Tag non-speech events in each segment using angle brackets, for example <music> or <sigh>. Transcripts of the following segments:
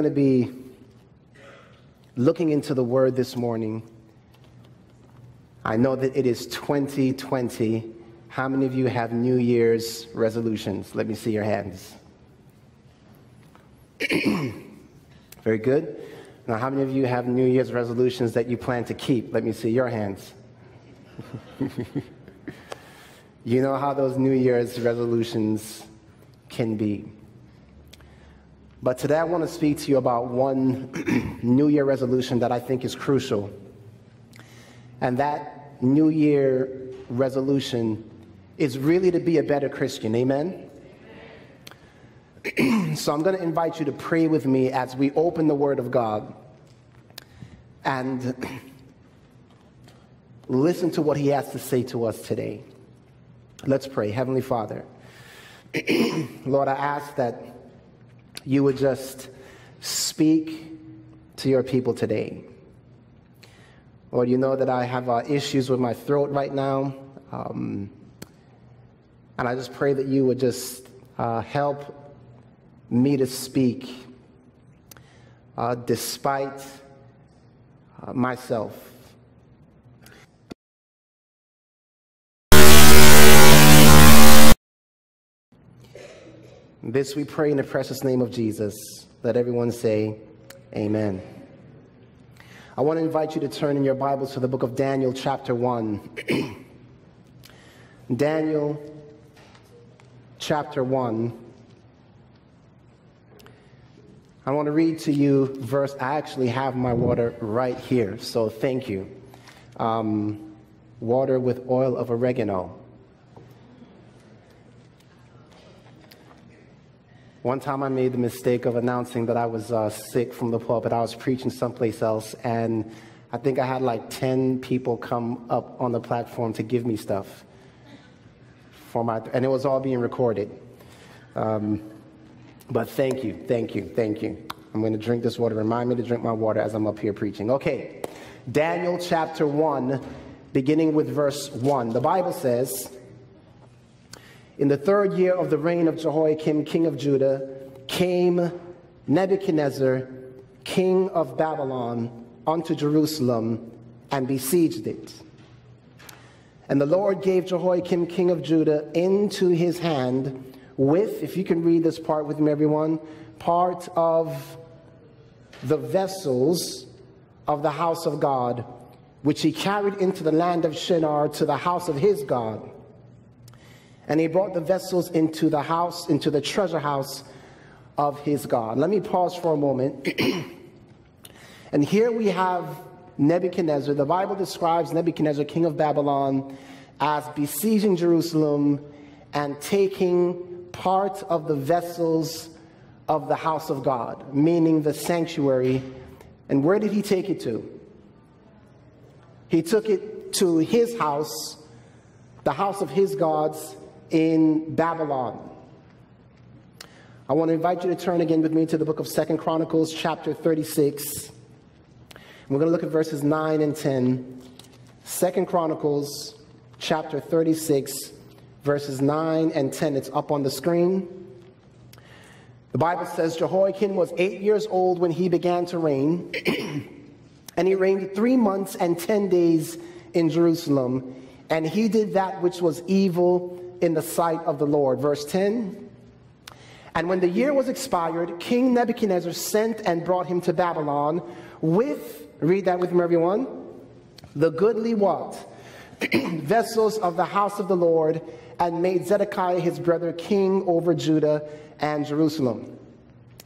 going to be looking into the Word this morning. I know that it is 2020. How many of you have New Year's resolutions? Let me see your hands. <clears throat> Very good. Now, how many of you have New Year's resolutions that you plan to keep? Let me see your hands. <laughs> you know how those New Year's resolutions can be. But today I want to speak to you about one <clears throat> New Year resolution that I think is crucial. And that New Year resolution is really to be a better Christian. Amen? <clears throat> so I'm going to invite you to pray with me as we open the Word of God and <clears throat> listen to what He has to say to us today. Let's pray. Heavenly Father, Lord, I ask that you would just speak to your people today. Lord, you know that I have uh, issues with my throat right now. Um, and I just pray that you would just uh, help me to speak uh, despite uh, myself. This we pray in the precious name of Jesus. Let everyone say, Amen. I want to invite you to turn in your Bibles to the book of Daniel, chapter 1. <clears throat> Daniel, chapter 1. I want to read to you verse. I actually have my water right here, so thank you. Um, water with oil of oregano. One time I made the mistake of announcing that I was uh, sick from the pulpit. I was preaching someplace else, and I think I had like 10 people come up on the platform to give me stuff for my, and it was all being recorded. Um, but thank you, thank you, thank you. I'm going to drink this water. Remind me to drink my water as I'm up here preaching. Okay, Daniel chapter 1, beginning with verse 1. The Bible says, In the third year of the reign of Jehoiakim, king of Judah, came Nebuchadnezzar, king of Babylon, unto Jerusalem and besieged it. And the Lord gave Jehoiakim, king of Judah, into his hand with, if you can read this part with me, everyone, part of the vessels of the house of God, which he carried into the land of Shinar to the house of his God. And he brought the vessels into the house, into the treasure house of his God. Let me pause for a moment. <clears throat> and here we have Nebuchadnezzar. The Bible describes Nebuchadnezzar, king of Babylon, as besieging Jerusalem and taking part of the vessels of the house of God, meaning the sanctuary. And where did he take it to? He took it to his house, the house of his gods in Babylon. I want to invite you to turn again with me to the book of Second Chronicles, chapter 36. We're going to look at verses 9 and 10. Second Chronicles, chapter 36, verses 9 and 10. It's up on the screen. The Bible says Jehoiachin was eight years old when he began to reign, <clears throat> and he reigned three months and ten days in Jerusalem, and he did that which was evil in the sight of the Lord. Verse 10 And when the year was expired, King Nebuchadnezzar sent and brought him to Babylon with, read that with me, everyone, the goodly what? <clears throat> vessels of the house of the Lord and made Zedekiah his brother king over Judah and Jerusalem.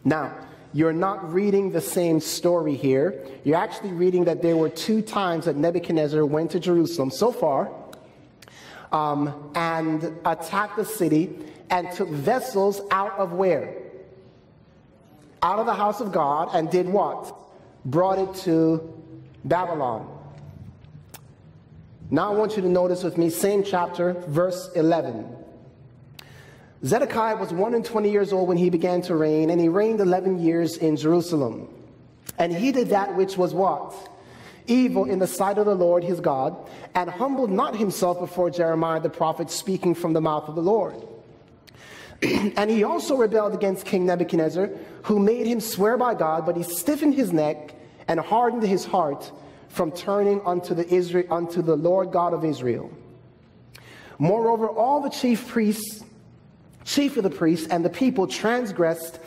Now, you're not reading the same story here. You're actually reading that there were two times that Nebuchadnezzar went to Jerusalem so far um, and attacked the city and took vessels out of where? Out of the house of God and did what? Brought it to Babylon. Now I want you to notice with me, same chapter, verse 11. Zedekiah was 1 and 20 years old when he began to reign, and he reigned 11 years in Jerusalem. And he did that which was what? Evil in the sight of the Lord his God, and humbled not himself before Jeremiah the prophet, speaking from the mouth of the Lord. <clears throat> and he also rebelled against King Nebuchadnezzar, who made him swear by God, but he stiffened his neck and hardened his heart from turning unto the, Israel, unto the Lord God of Israel. Moreover, all the chief priests, chief of the priests, and the people transgressed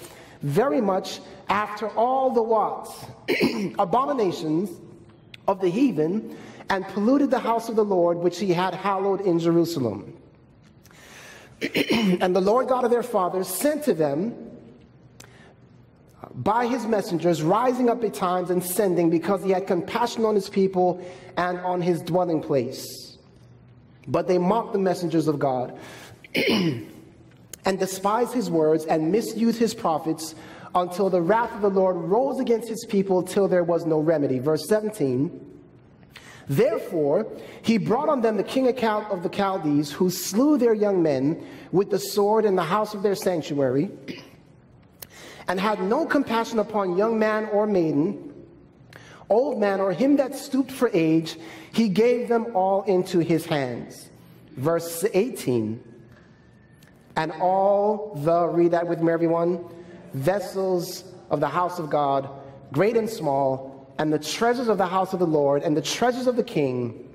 very much after all the what? <clears throat> abominations of the heathen and polluted the house of the Lord which he had hallowed in Jerusalem. <clears throat> and the Lord God of their fathers sent to them by his messengers, rising up betimes and sending, because he had compassion on his people and on his dwelling place. But they mocked the messengers of God <clears throat> and despised his words and misused his prophets until the wrath of the Lord rose against his people till there was no remedy. Verse 17. Therefore, he brought on them the king account of the Chaldees, who slew their young men with the sword in the house of their sanctuary and had no compassion upon young man or maiden, old man or him that stooped for age, he gave them all into his hands. Verse 18. And all the, read that with me, everyone, vessels of the house of God, great and small, and the treasures of the house of the Lord, and the treasures of the king,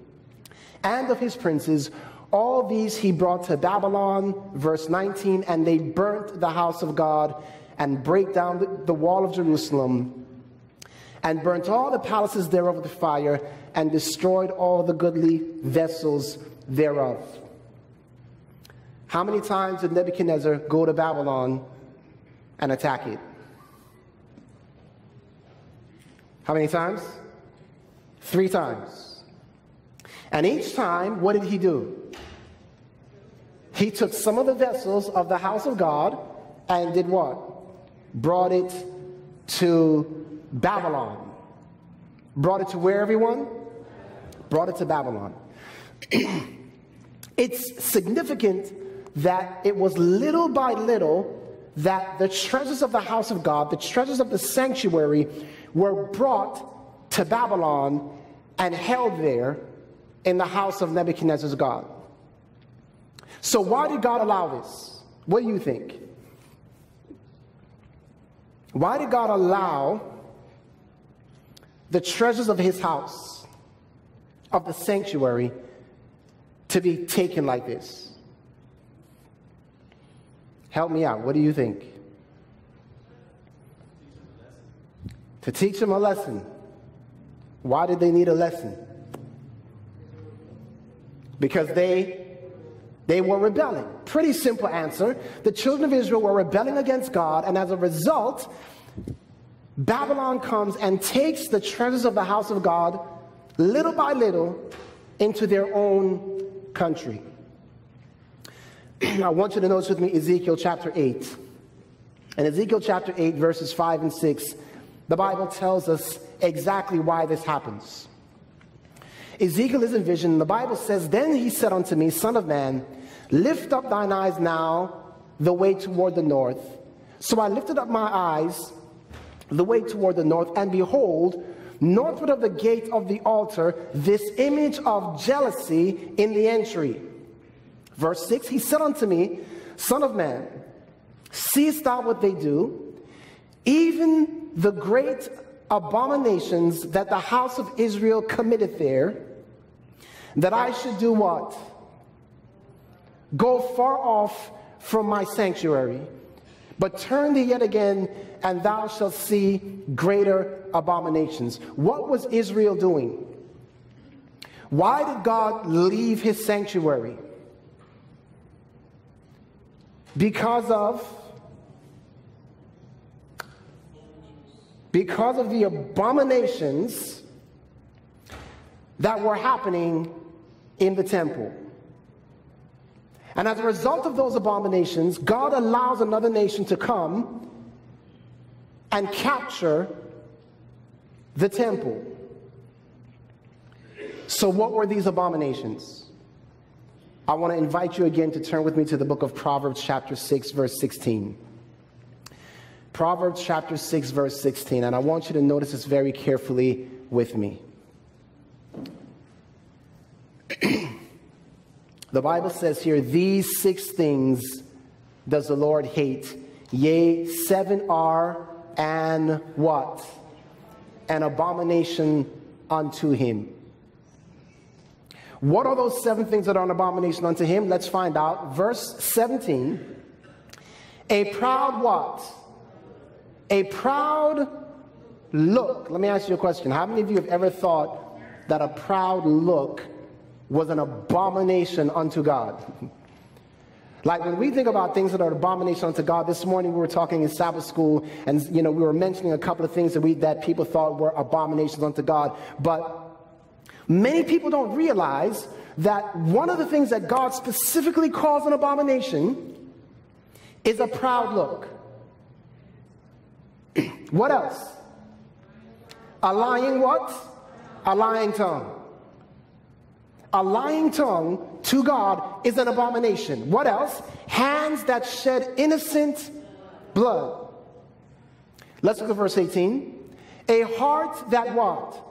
and of his princes, all these he brought to Babylon, verse 19, and they burnt the house of God and break down the, wall of Jerusalem, and burnt all the palaces thereof with fire, and destroyed all the goodly vessels thereof. How many times did Nebuchadnezzar go to Babylon and attack it? How many times? Three times. And each time, what did he do? He took some of the vessels of the house of God and did what? brought it to Babylon. Brought it to where, everyone? Brought it to Babylon. <clears throat> it's significant that it was little by little that the treasures of the house of God, the treasures of the sanctuary, were brought to Babylon and held there in the house of Nebuchadnezzar's God. So, why did God allow this? What do you think? Why did God allow the treasures of his house, of the sanctuary, to be taken like this? Help me out. What do you think? To teach them a lesson. Why did they need a lesson? Because they they were rebelling. Pretty simple answer. The children of Israel were rebelling against God, and as a result, Babylon comes and takes the treasures of the house of God little by little into their own country. I want you to notice with me Ezekiel chapter 8. In Ezekiel chapter 8, verses 5 and 6, the Bible tells us exactly why this happens. Ezekiel is envisioned, the Bible says, Then he said unto me, Son of man, Lift up thine eyes now the way toward the north. So I lifted up my eyes the way toward the north, and behold, northward of the gate of the altar, this image of jealousy in the entry. Verse 6 He said unto me, Son of man, seest thou what they do? Even the great abominations that the house of Israel committed there, that I should do what? Go far off from my sanctuary, but turn thee yet again, and thou shalt see greater abominations. What was Israel doing? Why did God leave his sanctuary? Because of because of the abominations that were happening in the temple. And as a result of those abominations, God allows another nation to come and capture the temple. So, what were these abominations? I want to invite you again to turn with me to the book of Proverbs, chapter 6, verse 16. Proverbs, chapter 6, verse 16. And I want you to notice this very carefully with me. <clears throat> The Bible says here, these six things does the Lord hate. Yea, seven are an what? An abomination unto him. What are those seven things that are an abomination unto him? Let's find out. Verse 17. A proud what? A proud look. Let me ask you a question. How many of you have ever thought that a proud look was an abomination unto God? <laughs> Like when we think about things that are an abomination unto God, this morning we were talking in Sabbath school, and you know we were mentioning a couple of things that we that people thought were abominations unto God. But many people don't realize that one of the things that God specifically calls an abomination is a proud look. <clears throat> what else? A lying what? A lying tongue. A lying tongue to God is an abomination. What else? Hands that shed innocent blood. Let's look at verse 18. A heart that what?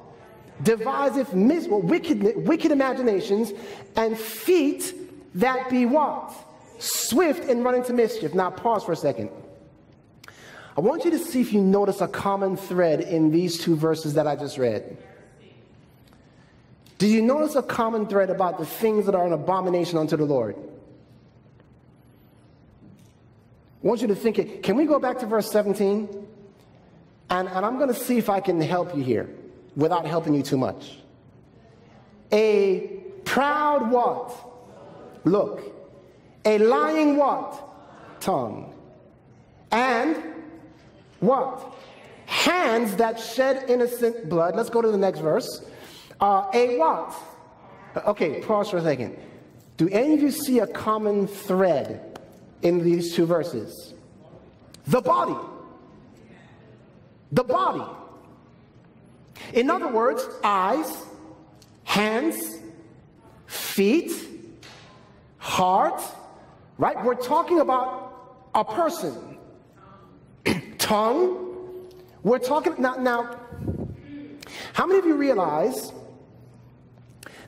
Deviseth mis- well, wicked, wicked imaginations, and feet that be what? Swift in running to mischief. Now, pause for a second. I want you to see if you notice a common thread in these two verses that I just read. Do you notice a common thread about the things that are an abomination unto the Lord? I want you to think it. Can we go back to verse 17? And, and I'm going to see if I can help you here without helping you too much. A proud what? Look. A lying what? Tongue. And what? Hands that shed innocent blood. Let's go to the next verse. Uh, a what? Okay, pause for a second. Do any of you see a common thread in these two verses? The body. The body. In other words, eyes, hands, feet, heart, right? We're talking about a person. <clears throat> Tongue. We're talking now, now. How many of you realize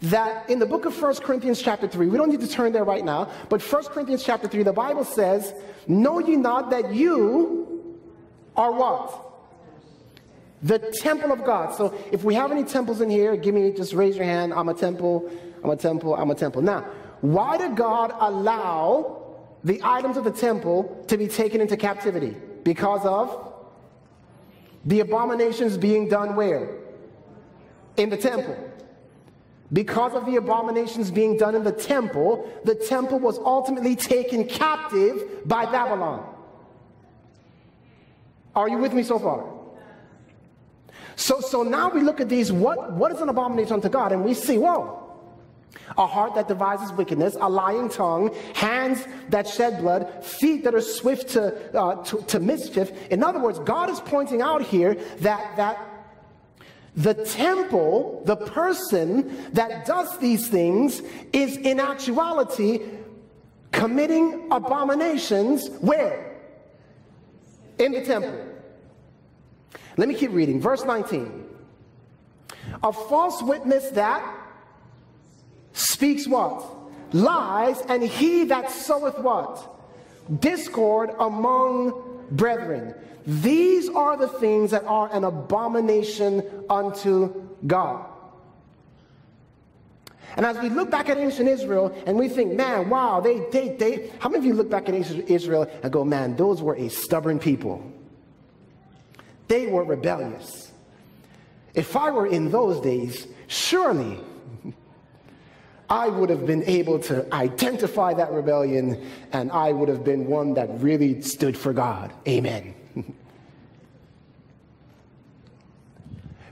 that in the book of 1 Corinthians chapter 3, we don't need to turn there right now, but 1 Corinthians chapter 3, the Bible says, Know ye not that you are what? The temple of God. So if we have any temples in here, give me, just raise your hand. I'm a temple, I'm a temple, I'm a temple. Now, why did God allow the items of the temple to be taken into captivity? Because of the abominations being done where? In the temple. Because of the abominations being done in the temple, the temple was ultimately taken captive by Babylon. Are you with me so far? So, so now we look at these, what, what is an abomination unto God? And we see, whoa, a heart that devises wickedness, a lying tongue, hands that shed blood, feet that are swift to, uh, to, to mischief. In other words, God is pointing out here that, that the temple, the person that does these things, is in actuality committing abominations where? In the temple. Let me keep reading. Verse 19. A false witness that speaks what? Lies, and he that soweth what? Discord among brethren. These are the things that are an abomination unto God. And as we look back at ancient Israel and we think, man, wow, they, they, they, how many of you look back at ancient Israel and go, man, those were a stubborn people? They were rebellious. If I were in those days, surely I would have been able to identify that rebellion and I would have been one that really stood for God. Amen. <laughs>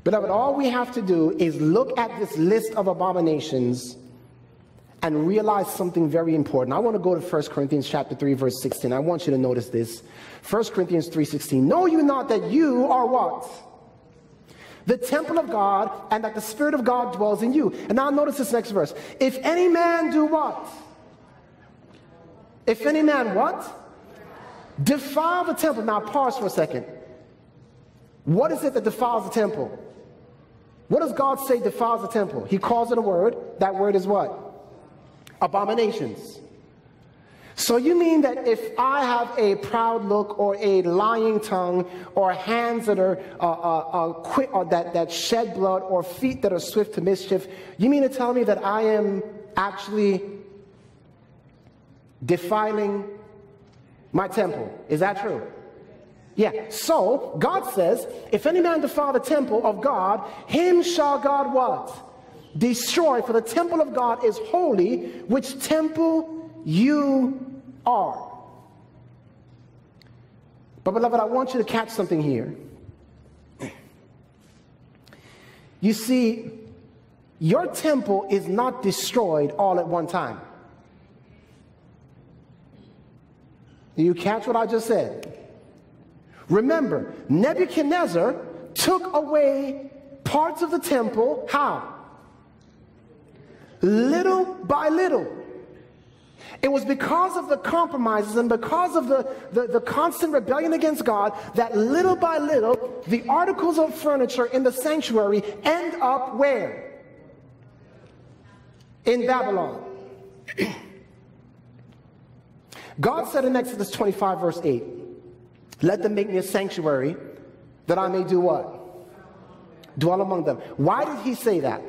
Beloved, all we have to do is look at this list of abominations and realize something very important. I want to go to 1 Corinthians chapter 3 verse 16. I want you to notice this. 1 Corinthians 3:16. Know you not that you are what? The temple of God and that the spirit of God dwells in you. And now notice this next verse. If any man do what? If any man what? Defile the temple. Now pause for a second. What is it that defiles the temple? What does God say defiles the temple? He calls it a word. That word is what? Abominations. So you mean that if I have a proud look or a lying tongue or hands that are uh, uh, uh, quick or that, that shed blood or feet that are swift to mischief, you mean to tell me that I am actually defiling my temple? Is that true? Yeah. So God says, if any man defile the temple of God, him shall God what? Destroy, for the temple of God is holy, which temple you are. But, beloved, I want you to catch something here. You see, your temple is not destroyed all at one time. Do you catch what I just said? Remember, Nebuchadnezzar took away parts of the temple. How? Little by little. It was because of the compromises and because of the, the, the, constant rebellion against God that little by little, the articles of furniture in the sanctuary end up where? In Babylon. <clears throat> God said in Exodus 25, verse 8, Let them make me a sanctuary that I may do what? Dwell among them. Why did he say that?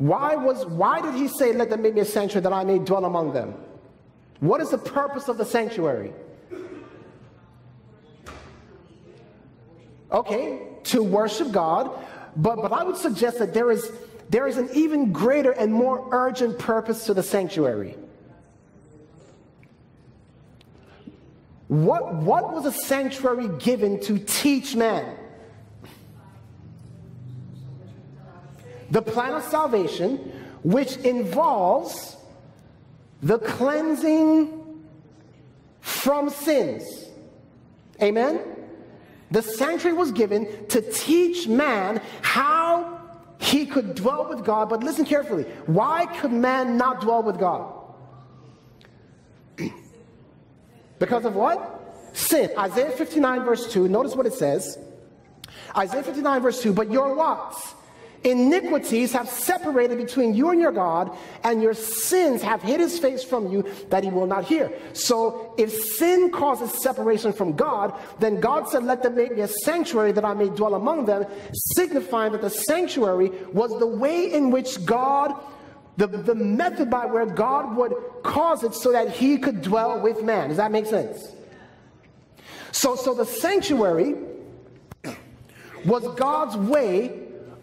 Why, was, why did he say, Let them make me a sanctuary that I may dwell among them? What is the purpose of the sanctuary? Okay, to worship God, but, but I would suggest that there is, there is an even greater and more urgent purpose to the sanctuary. What, what was a sanctuary given to teach man? The plan of salvation, which involves the cleansing from sins. Amen? The sanctuary was given to teach man how he could dwell with God. But listen carefully why could man not dwell with God? <clears throat> because of what? Sin. Isaiah 59, verse 2. Notice what it says. Isaiah 59, verse 2. But your what? Iniquities have separated between you and your God, and your sins have hid his face from you that he will not hear. So, if sin causes separation from God, then God said, Let them make me a sanctuary that I may dwell among them, signifying that the sanctuary was the way in which God, the, the method by where God would cause it so that he could dwell with man. Does that make sense? So, so the sanctuary was God's way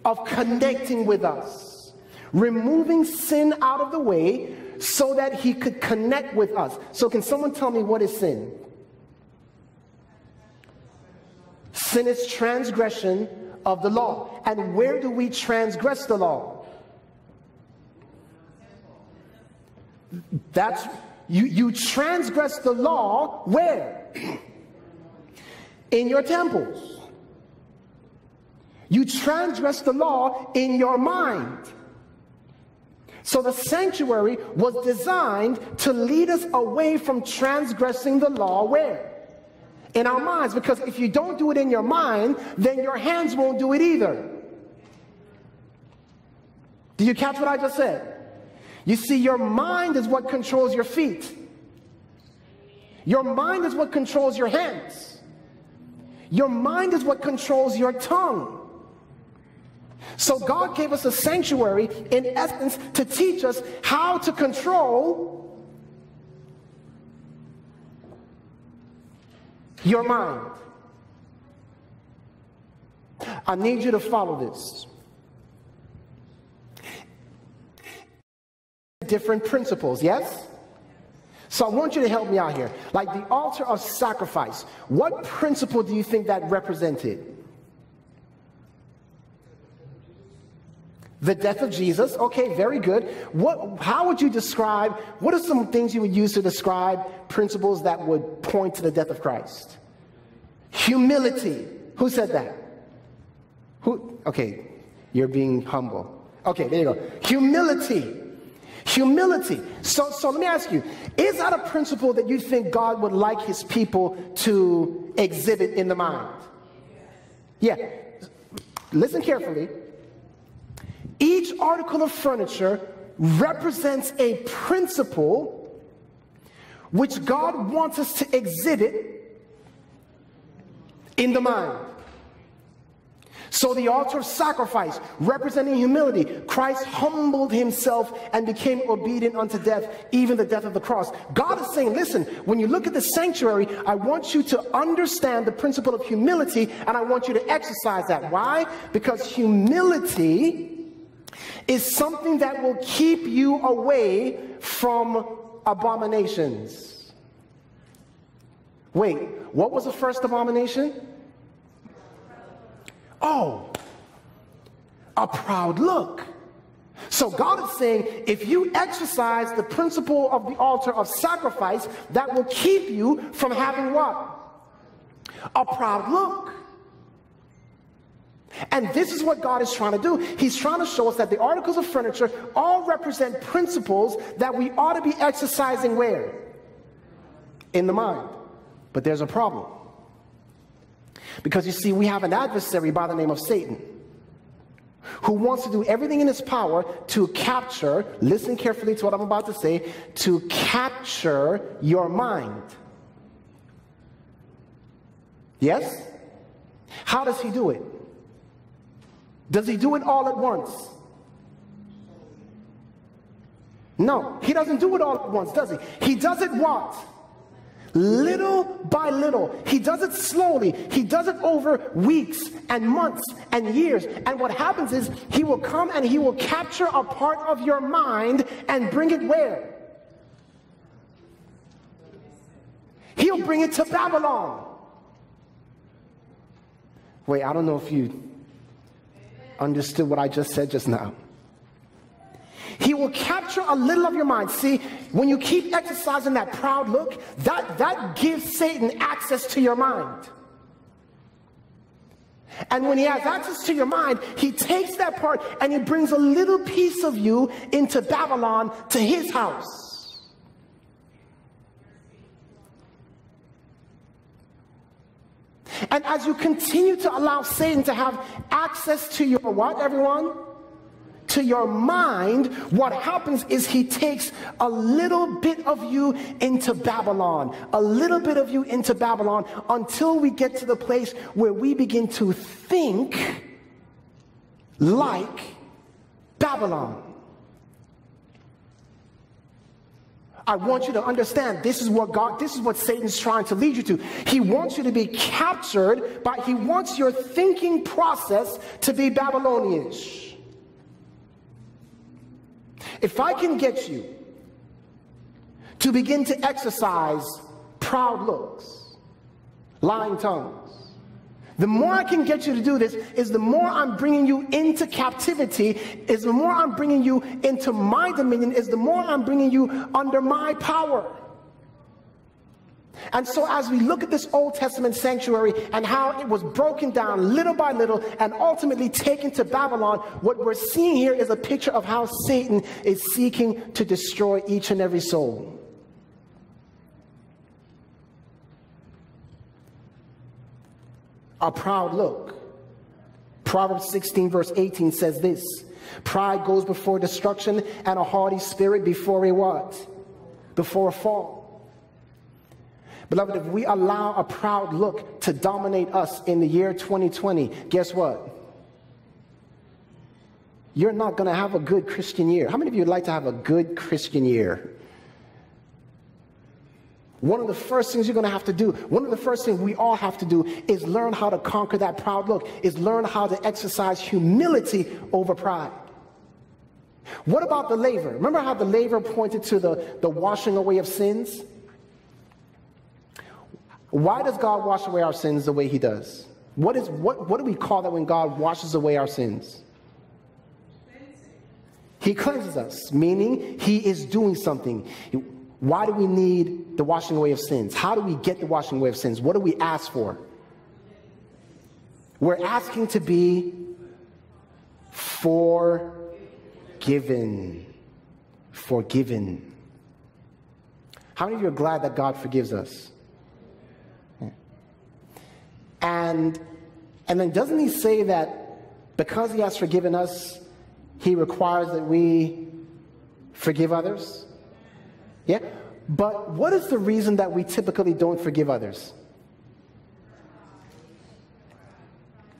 of connecting with us, removing sin out of the way so that he could connect with us. So, can someone tell me what is sin? Sin is transgression of the law. And where do we transgress the law? That's you, you transgress the law where? <clears throat> In your temples. You transgress the law in your mind. So the sanctuary was designed to lead us away from transgressing the law where? In our minds. Because if you don't do it in your mind, then your hands won't do it either. Do you catch what I just said? You see, your mind is what controls your feet. Your mind is what controls your hands. Your mind is what controls your tongue. So God gave us a sanctuary, in essence, to teach us how to control your mind. I need you to follow this. Different principles, yes? So I want you to help me out here. Like the altar of sacrifice, what principle do you think that represented? The death of Jesus. Okay, very good. What, how would you describe, what are some things you would use to describe principles that would point to the death of Christ? Humility. Who said that? Who? Okay, you're being humble. Okay, there you go. Humility. Humility. So, so let me ask you is that a principle that you think God would like his people to exhibit in the mind? Yeah. Listen carefully. Each article of furniture represents a principle which God wants us to exhibit in the mind. So the altar of sacrifice, representing humility, Christ humbled himself and became obedient unto death, even the death of the cross. God is saying, listen, when you look at the sanctuary, I want you to understand the principle of humility and I want you to exercise that. Why? Because humility is something that will keep you away from abominations. Wait, what was the first abomination? Oh, a proud look. So God is saying, if you exercise the principle of the altar of sacrifice, that will keep you from having what? A proud look. And this is what God is trying to do. He's trying to show us that the articles of furniture all represent principles that we ought to be exercising where? In the mind. But there's a problem. Because you see, we have an adversary by the name of Satan who wants to do everything in his power to capture, listen carefully to what I'm about to say, to capture your mind. Yes? How does he do it? Does he do it all at once? No, he doesn't do it all at once, does he? He does it what? little by little. He does it slowly. He does it over weeks and months and years. And what happens is he will come and he will capture a part of your mind and bring it where? He'll bring it to Babylon. Wait, I don't know if you understood what I just said just now. He will capture a little of your mind. See, when you keep exercising that proud look, that, that gives Satan access to your mind. And when he has access to your mind, he takes that part and he brings a little piece of you into Babylon to his house. And as you continue to allow Satan to have access to your what, everyone? to your mind, what happens is he takes a little bit of you into Babylon, a little bit of you into Babylon until we get to the place where we begin to think like Babylon. I want you to understand this is what God, this is what Satan's trying to lead you to. He wants you to be captured by, he wants your thinking process to be Babylonian. If I can get you to begin to exercise proud looks, lying tongues, the more I can get you to do this is the more I'm bringing you into captivity, is the more I'm bringing you into my dominion, is the more I'm bringing you under my power. And so, as we look at this Old Testament sanctuary and how it was broken down little by little and ultimately taken to Babylon, what we're seeing here is a picture of how Satan is seeking to destroy each and every soul. A proud look. Proverbs 16, verse 18 says this Pride goes before destruction, and a haughty spirit before a what? Before a fall. Beloved, if we allow a proud look to dominate us in the year 2020, guess what? You're not going to have a good Christian year. How many of you would like to have a good Christian year? One of the first things you're going to have to do, one of the first things we all have to do is learn how to conquer that proud look, is learn how to exercise humility over pride. What about the laver? Remember how the laver pointed to the, the washing away of sins? Why does God wash away our sins the way he does? What, is, what, what do we call that when God washes away our sins? He cleanses us, meaning he is doing something. Why do we need the washing away of sins? How do we get the washing away of sins? What do we ask for? We're asking to be forgiven. Forgiven. How many of you are glad that God forgives us? And, and then doesn't he say that because he has forgiven us, he requires that we Forgive others? Yeah? But what is the reason that we typically don't forgive others?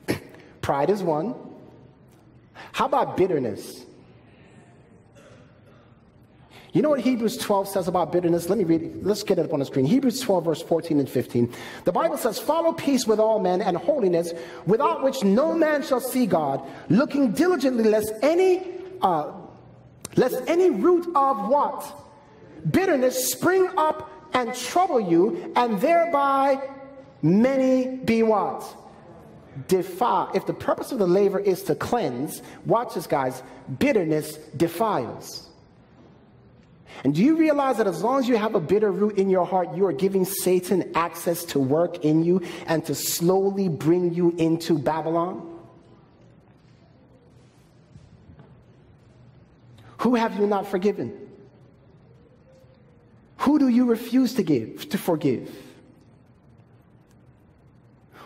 <coughs> Pride is one. How about bitterness? You know what Hebrews 12 says about bitterness? Let me read it. Let's get it up on the screen. Hebrews 12, verse 14 and 15. The Bible says, Follow peace with all men and holiness, without which no man shall see God, looking diligently lest any uh, lest any root of what? Bitterness spring up and trouble you, and thereby many be what? Defile. If the purpose of the laver is to cleanse, watch this, guys, bitterness defiles. And do you realize that as long as you have a bitter root in your heart, you are giving Satan access to work in you and to slowly bring you into Babylon? Who have you not forgiven? Who do you refuse to give, to forgive?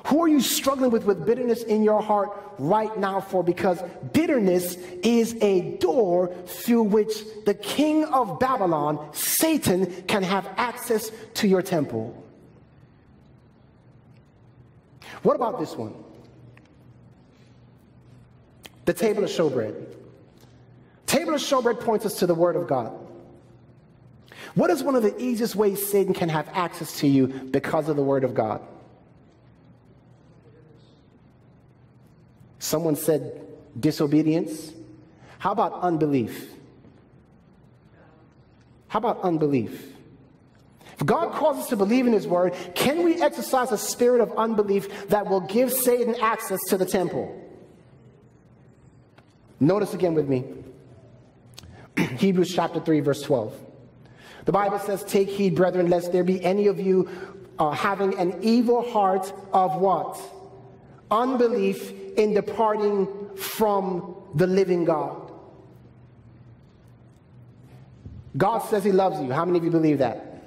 Who are you struggling with with bitterness in your heart right now for? Because bitterness is a door through which the king of Babylon, Satan, can have access to your temple. What about this one? The table of showbread. Table of showbread points us to the Word of God. What is one of the easiest ways Satan can have access to you because of the Word of God? Someone said disobedience. How about unbelief? How about unbelief? If God calls us to believe in His Word, can we exercise a spirit of unbelief that will give Satan access to the temple? Notice again with me <clears throat> Hebrews chapter 3, verse 12. The Bible says, Take heed, brethren, lest there be any of you uh, having an evil heart of what? Unbelief in departing from the living God. God says He loves you. How many of you believe that?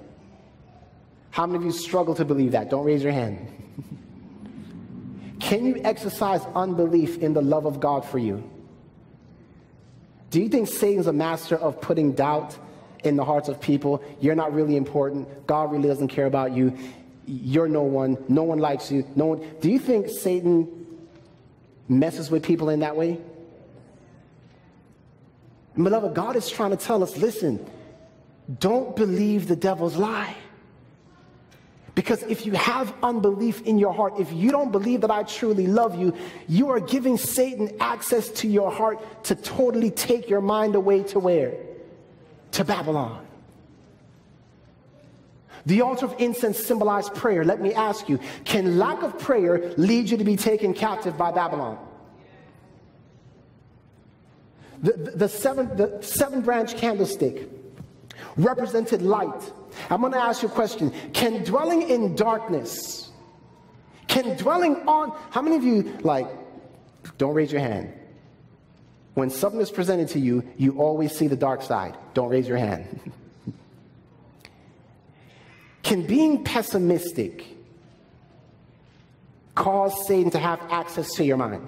How many of you struggle to believe that? Don't raise your hand. Can you exercise unbelief in the love of God for you? Do you think Satan's a master of putting doubt in the hearts of people? You're not really important. God really doesn't care about you. You're no one. No one likes you. No one. Do you think Satan messes with people in that way? Beloved, God is trying to tell us listen, don't believe the devil's lie. Because if you have unbelief in your heart, if you don't believe that I truly love you, you are giving Satan access to your heart to totally take your mind away to where? To Babylon. The altar of incense symbolized prayer. Let me ask you can lack of prayer lead you to be taken captive by Babylon? The, the, the seven, the seven branch candlestick represented light. I'm going to ask you a question Can dwelling in darkness, can dwelling on, how many of you, like, don't raise your hand. When something is presented to you, you always see the dark side. Don't raise your hand. <laughs> Can being pessimistic cause Satan to have access to your mind?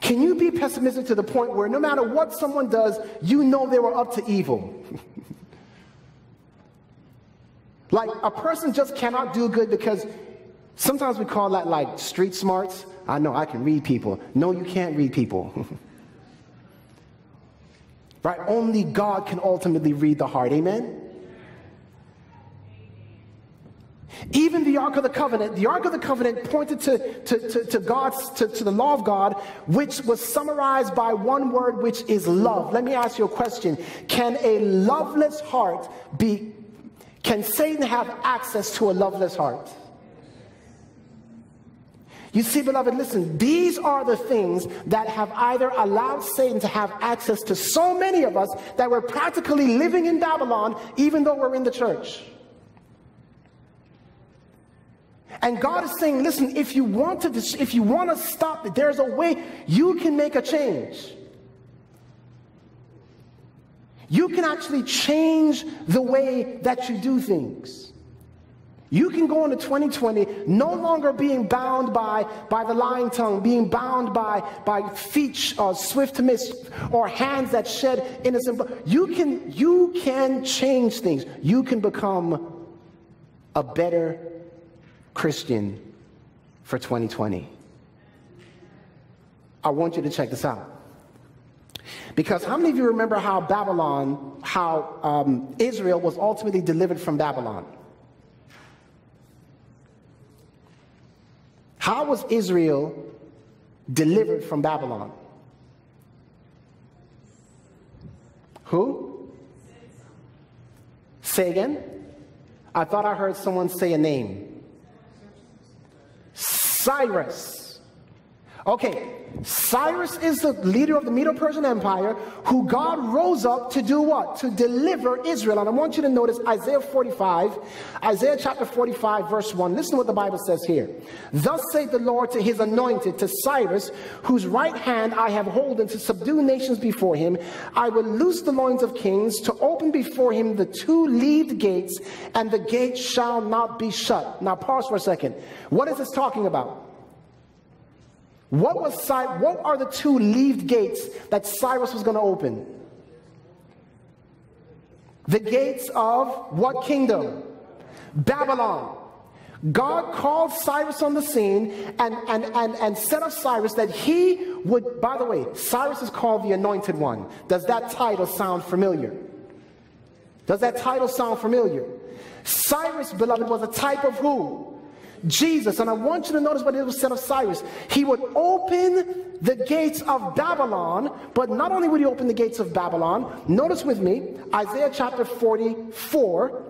Can you be pessimistic to the point where no matter what someone does, you know they were up to evil? <laughs> like a person just cannot do good because sometimes we call that like street smarts. I know I can read people. No, you can't read people. <laughs> Right? Only God can ultimately read the heart. Amen? Even the Ark of the Covenant, the Ark of the Covenant pointed to, to, to, to God's, to, to the law of God, which was summarized by one word, which is love. Let me ask you a question. Can a loveless heart be, can Satan have access to a loveless heart? You see, beloved, listen, these are the things that have either allowed Satan to have access to so many of us that we're practically living in Babylon, even though we're in the church. And God is saying, listen, if you want to, if you want to stop it, there's a way you can make a change. You can actually change the way that you do things. You can go into 2020 no longer being bound by, by the lying tongue, being bound by, by feet uh, swift to miss, or hands that shed innocent blood. You can, you can change things. You can become a better Christian for 2020. I want you to check this out. Because how many of you remember how Babylon, how um, Israel was ultimately delivered from Babylon? How was Israel delivered from Babylon? Who? Say again? I thought I heard someone say a name. Cyrus. Okay, Cyrus is the leader of the Medo Persian Empire who God rose up to do what? To deliver Israel. And I want you to notice Isaiah 45, Isaiah chapter 45, verse 1. Listen to what the Bible says here. Thus saith the Lord to his anointed, to Cyrus, whose right hand I have holden to subdue nations before him. I will loose the loins of kings, to open before him the two leaved gates, and the gates shall not be shut. Now, pause for a second. What is this talking about? What was Cy- what are the two leaved gates that Cyrus was going to open? The gates of what kingdom? Babylon. God called Cyrus on the scene and, and, and, and set up Cyrus that he would, by the way, Cyrus is called the anointed one. Does that title sound familiar? Does that title sound familiar? Cyrus, beloved, was a type of who? Jesus, and I want you to notice what it was said of Cyrus. He would open the gates of Babylon, but not only would he open the gates of Babylon, notice with me Isaiah chapter 44,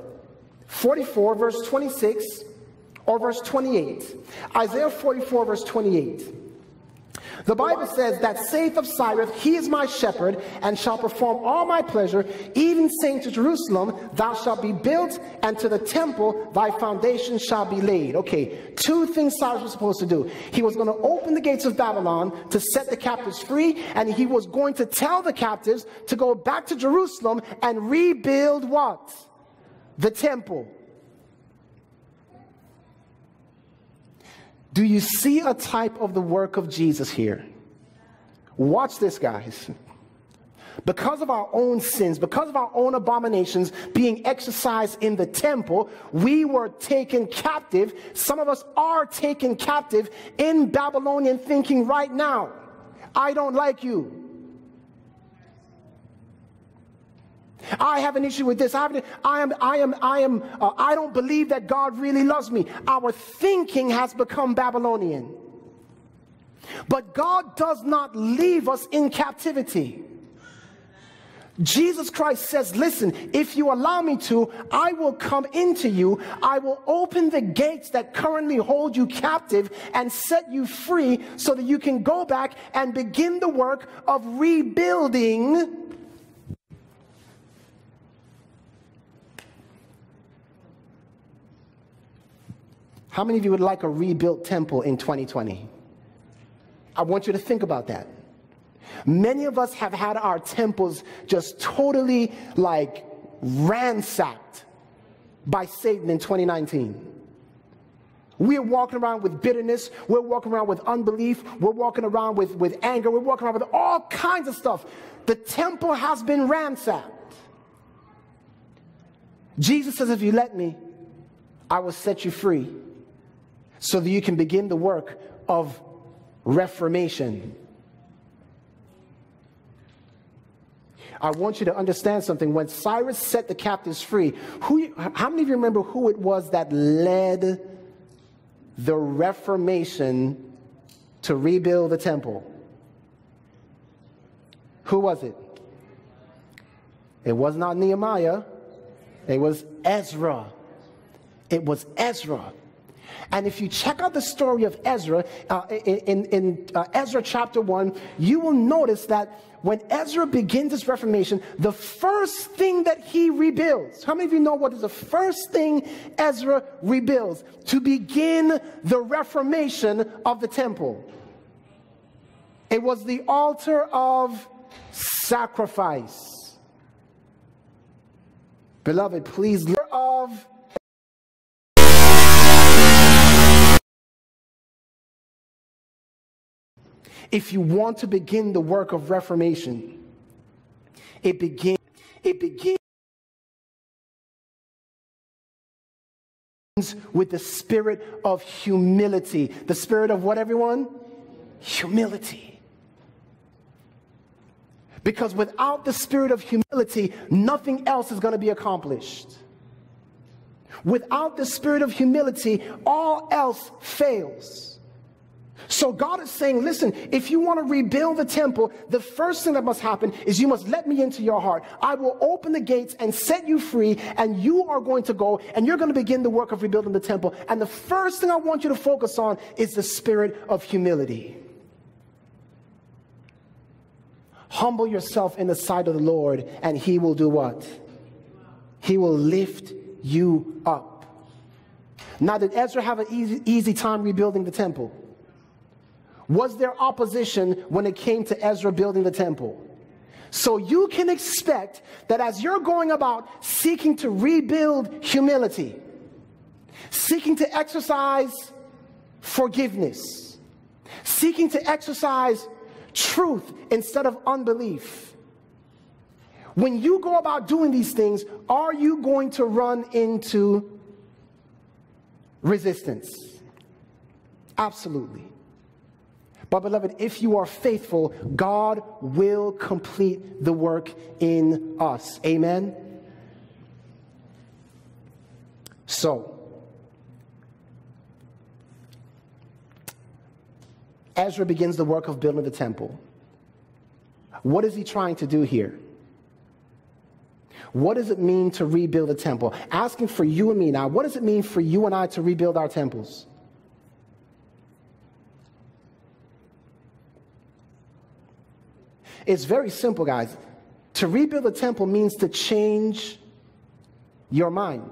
44, verse 26 or verse 28. Isaiah 44, verse 28. The Bible says that saith of Cyrus, He is my shepherd, and shall perform all my pleasure, even saying to Jerusalem, Thou shalt be built, and to the temple thy foundation shall be laid. Okay, two things Cyrus was supposed to do. He was going to open the gates of Babylon to set the captives free, and he was going to tell the captives to go back to Jerusalem and rebuild what? The temple. Do you see a type of the work of Jesus here? Watch this, guys. Because of our own sins, because of our own abominations being exercised in the temple, we were taken captive. Some of us are taken captive in Babylonian thinking right now. I don't like you. I have an issue with this. I, have, I am, I am, I am, uh, I don't believe that God really loves me. Our thinking has become Babylonian. But God does not leave us in captivity. Jesus Christ says, Listen, if you allow me to, I will come into you. I will open the gates that currently hold you captive and set you free so that you can go back and begin the work of rebuilding How many of you would like a rebuilt temple in 2020? I want you to think about that. Many of us have had our temples just totally like ransacked by Satan in 2019. We're walking around with bitterness. We're walking around with unbelief. We're walking around with, with anger. We're walking around with all kinds of stuff. The temple has been ransacked. Jesus says, If you let me, I will set you free so that you can begin the work of reformation. I want you to understand something. When Cyrus set the captives free, who, how many of you remember who it was that led the Reformation to rebuild the temple? Who was it? It was not Nehemiah, it was Ezra. It was Ezra. And if you check out the story of Ezra, uh, in, in uh, Ezra chapter 1, you will notice that when Ezra begins his reformation, the first thing that he rebuilds, how many of you know what is the first thing Ezra rebuilds to begin the reformation of the temple? It was the altar of sacrifice. Beloved, please, of If you want to begin the work of reformation, it begins it begins with the spirit of humility. The spirit of what, everyone? Humility. Because without the spirit of humility, nothing else is going to be accomplished. Without the spirit of humility, all else fails. So God is saying, listen, if you want to rebuild the temple, the first thing that must happen is you must let me into your heart. I will open the gates and set you free, and you are going to go and you're going to begin the work of rebuilding the temple. And the first thing I want you to focus on is the spirit of humility. Humble yourself in the sight of the Lord, and He will do what? He will lift you up. Now, did Ezra have an easy, easy time rebuilding the temple? Was there opposition when it came to Ezra building the temple? So you can expect that as you're going about seeking to rebuild humility, seeking to exercise forgiveness, seeking to exercise truth instead of unbelief. When you go about doing these things, are you going to run into resistance? Absolutely. But, beloved, if you are faithful, God will complete the work in us. Amen? So, Ezra begins the work of building the temple. What is he trying to do here? What does it mean to rebuild a temple? Asking for you and me now, what does it mean for you and I to rebuild our temples? It's very simple, guys. To rebuild a temple means to change your mind.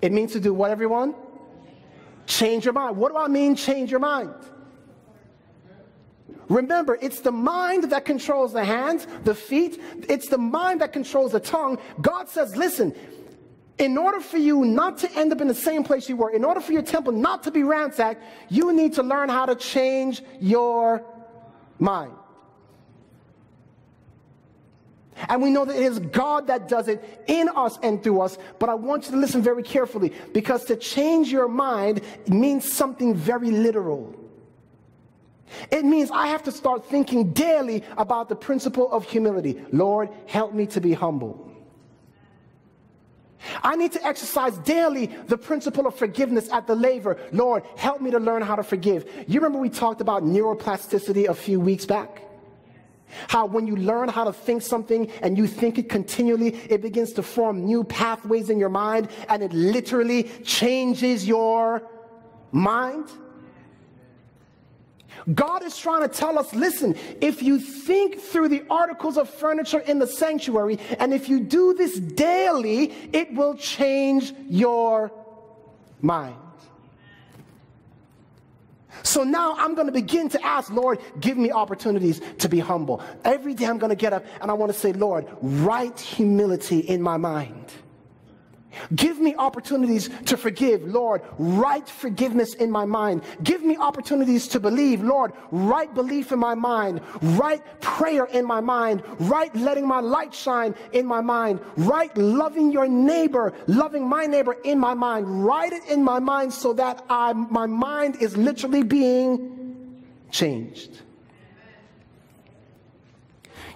It means to do what, everyone? Change your mind. What do I mean, change your mind? Remember, it's the mind that controls the hands, the feet, it's the mind that controls the tongue. God says, listen, in order for you not to end up in the same place you were, in order for your temple not to be ransacked, you need to learn how to change your mind. And we know that it is God that does it in us and through us. But I want you to listen very carefully because to change your mind means something very literal. It means I have to start thinking daily about the principle of humility. Lord, help me to be humble. I need to exercise daily the principle of forgiveness at the laver. Lord, help me to learn how to forgive. You remember we talked about neuroplasticity a few weeks back? How when you learn how to think something and you think it continually, it begins to form new pathways in your mind and it literally changes your mind. God is trying to tell us listen, if you think through the articles of furniture in the sanctuary, and if you do this daily, it will change your mind. So now I'm going to begin to ask, Lord, give me opportunities to be humble. Every day I'm going to get up and I want to say, Lord, write humility in my mind. Give me opportunities to forgive, Lord. Write forgiveness in my mind. Give me opportunities to believe, Lord. Write belief in my mind. Write prayer in my mind. Write letting my light shine in my mind. Write loving your neighbor, loving my neighbor in my mind. Write it in my mind so that I, my mind is literally being changed.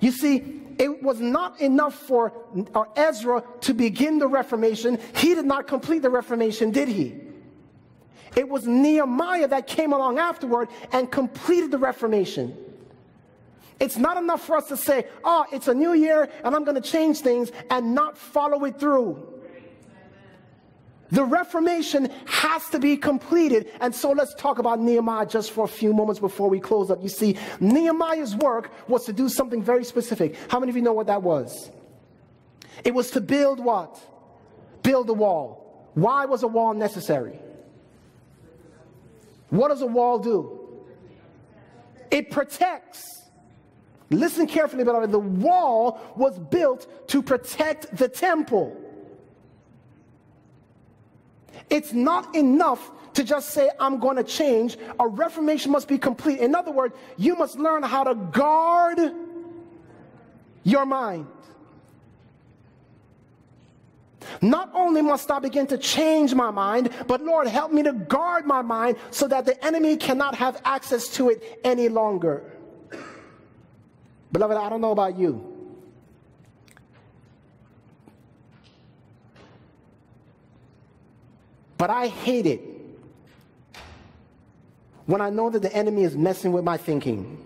You see, it was not enough for uh, Ezra to begin the Reformation. He did not complete the Reformation, did he? It was Nehemiah that came along afterward and completed the Reformation. It's not enough for us to say, oh, it's a new year and I'm going to change things and not follow it through. The Reformation has to be completed. And so let's talk about Nehemiah just for a few moments before we close up. You see, Nehemiah's work was to do something very specific. How many of you know what that was? It was to build what? Build a wall. Why was a wall necessary? What does a wall do? It protects. Listen carefully, beloved. The wall was built to protect the temple. It's not enough to just say, I'm going to change. A reformation must be complete. In other words, you must learn how to guard your mind. Not only must I begin to change my mind, but Lord, help me to guard my mind so that the enemy cannot have access to it any longer. Beloved, I don't know about you. But I hate it when I know that the enemy is messing with my thinking.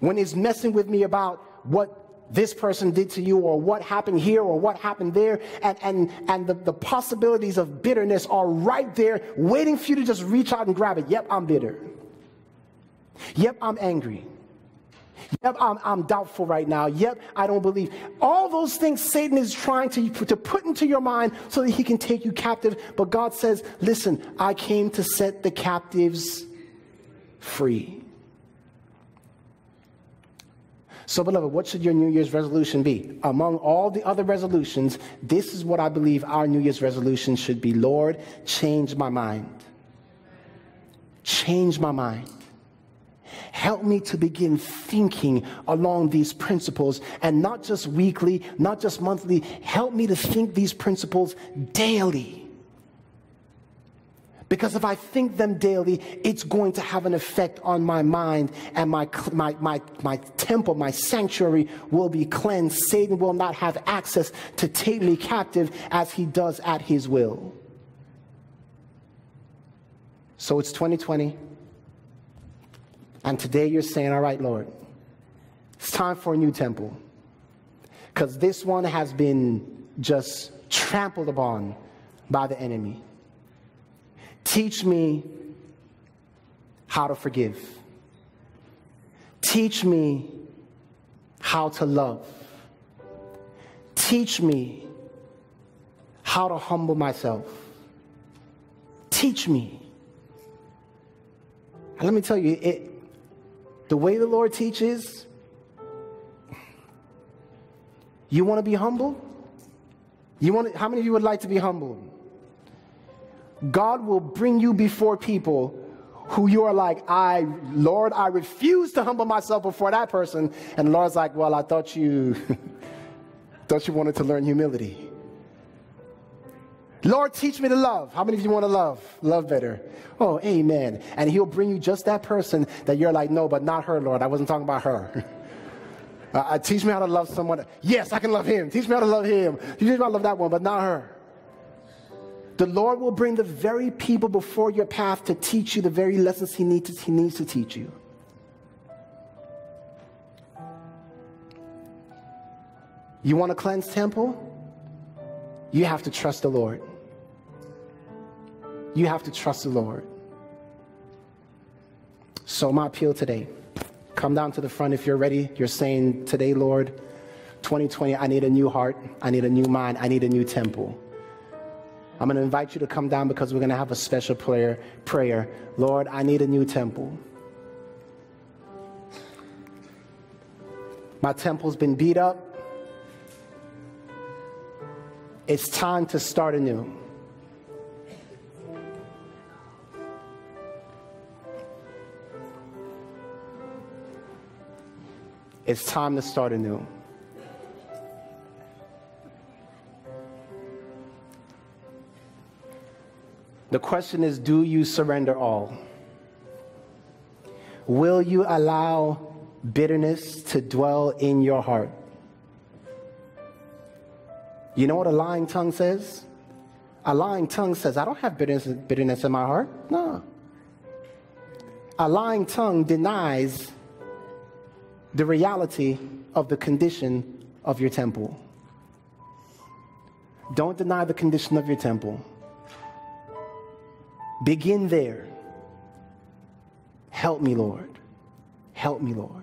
When he's messing with me about what this person did to you or what happened here or what happened there and, and, and the, the possibilities of bitterness are right there waiting for you to just reach out and grab it. Yep i'm bitter. Yep i'm angry Yep, I'm, I'm doubtful right now. Yep, I don't believe. All those things Satan is trying to, to put into your mind so that he can take you captive. But God says, listen, I came to set the captives free. So, beloved, what should your New Year's resolution be? Among all the other resolutions, this is what I believe our New Year's resolution should be Lord, change my mind. Change my mind. Help me to begin thinking along these principles and not just weekly, not just monthly. Help me to think these principles daily. Because if I think them daily, it's going to have an effect on my mind and my, my, my, my temple, my sanctuary will be cleansed. Satan will not have access to take me captive as he does at his will. So it's 2020. And today you're saying, All right, Lord, it's time for a new temple. Because this one has been just trampled upon by the enemy. Teach me how to forgive. Teach me how to love. Teach me how to humble myself. Teach me. Let me tell you, it, the way the Lord teaches, you want to be humble? You want how many of you would like to be humble? God will bring you before people who you are like, I, Lord, I refuse to humble myself before that person. And the Lord's like, well, I thought you, <laughs> thought you wanted to learn humility. Lord, teach me to love. How many of you want to love? Love better. Oh, amen. And he'll bring you just that person that you're like, no, but not her, Lord. I wasn't talking about her. <laughs> uh, uh, teach me how to love someone. Yes, I can love him. Teach me how to love him. Teach me how to love that one, but not her. The Lord will bring the very people before your path to teach you the very lessons he needs to, he needs to teach you. You want a cleansed temple? You have to trust the Lord. You have to trust the Lord. So, my appeal today come down to the front if you're ready. You're saying, Today, Lord, 2020, I need a new heart, I need a new mind, I need a new temple. I'm going to invite you to come down because we're going to have a special prayer. Prayer, Lord, I need a new temple. My temple's been beat up. It's time to start anew. It's time to start anew. The question is do you surrender all? Will you allow bitterness to dwell in your heart? You know what a lying tongue says? A lying tongue says, I don't have bitterness, bitterness in my heart. No. A lying tongue denies the reality of the condition of your temple. Don't deny the condition of your temple. Begin there. Help me, Lord. Help me, Lord.